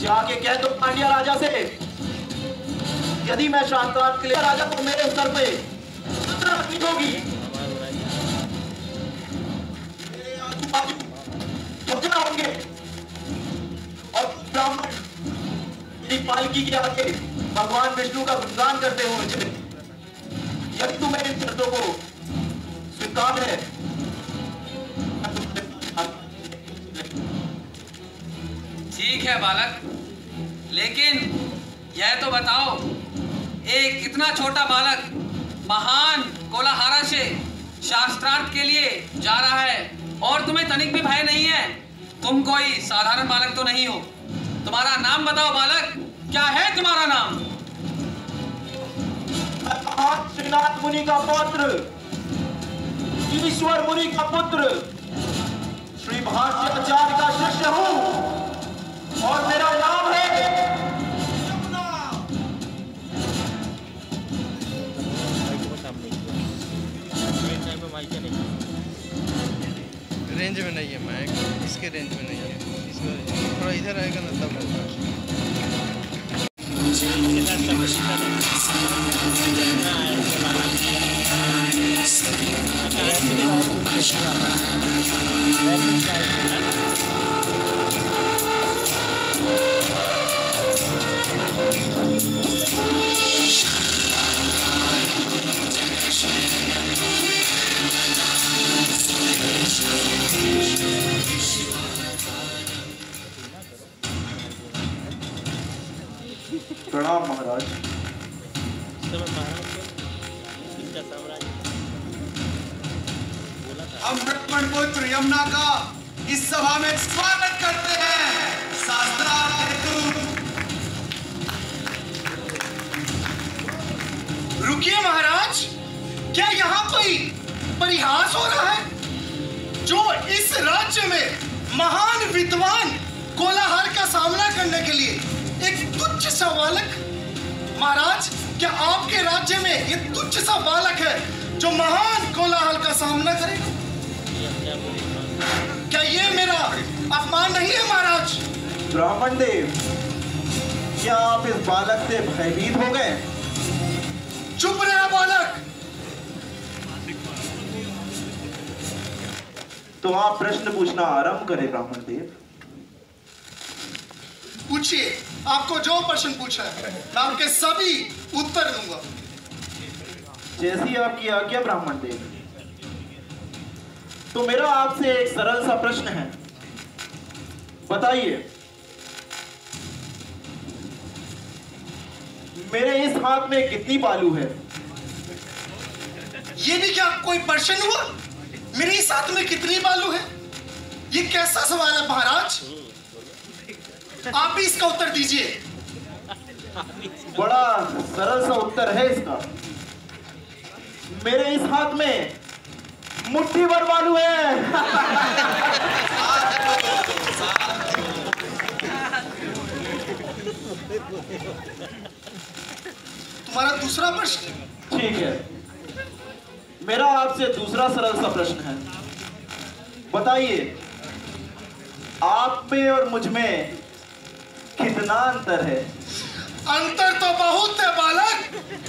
जाके कह दो पांड्या राजा से, यदि मैं शांतवाद के लिए राजा को मेरे स्तर पे रखनी होगी। होंगे। और ब्राह्मण पालकी के आगे भगवान विष्णु का गुणगान करते हुए यदि तुम्हें इन शर्तों को स्वीकार है ठीक है बालक। लेकिन यह तो बताओ, एक इतना छोटा बालक महान कोलाहारा से शास्त्रार्थ के लिए जा रहा है और तुम्हें तनिक भी भय नहीं है? तुम कोई साधारण बालक तो नहीं हो। तुम्हारा नाम बताओ बालक। क्या है तुम्हारा नाम? श्रीनाथ मुनि का पौत्र। ईश्वर मुनि का पुत्र। श्री भाष्याचार्य का शिष्य हूँ। रेंज में नहीं है माइक इसके रेंज में नहीं है। इसका थोड़ा इधर आएगा ना तब होगा। प्रणाम महाराज। हम पुत्र यमुना का इस सभा में स्वागत करते हैं। रुकिए महाराज, क्या यहाँ कोई परिहास हो रहा है? जो इस राज्य में महान विद्वान कोलाहल का सामना करने के लिए एक तुच्छ सा बालक। महाराज क्या आपके राज्य में ये तुच्छ सा बालक है जो महान कोलाहल का सामना करेगा क्या ये मेरा अपमान नहीं है महाराज? ब्राह्मण देव क्या आप इस बालक से भयभीत हो गए? चुप रहे बालक। तो आप प्रश्न पूछना आरंभ करें ब्राह्मण देव। पूछिए। आपको जो प्रश्न पूछा है मैं आपके सभी उत्तर दूँगा। जैसी आपकी आज्ञा ब्राह्मण देव तो मेरा आपसे एक सरल सा प्रश्न है। बताइए मेरे इस हाथ में कितनी बालू है? ये भी क्या कोई प्रश्न हुआ? मेरे इस हाथ में कितनी बालू है? ये कैसा सवाल है महाराज? आप भी इसका उत्तर दीजिए। बड़ा सरल सा उत्तर है इसका। मेरे इस हाथ में मुट्ठी भर बालू है। तुम्हारा दूसरा प्रश्न? ठीक है। मेरा आपसे दूसरा सरल सा प्रश्न है। बताइए आप में और मुझमें कितना अंतर है? अंतर तो बहुत है बालक।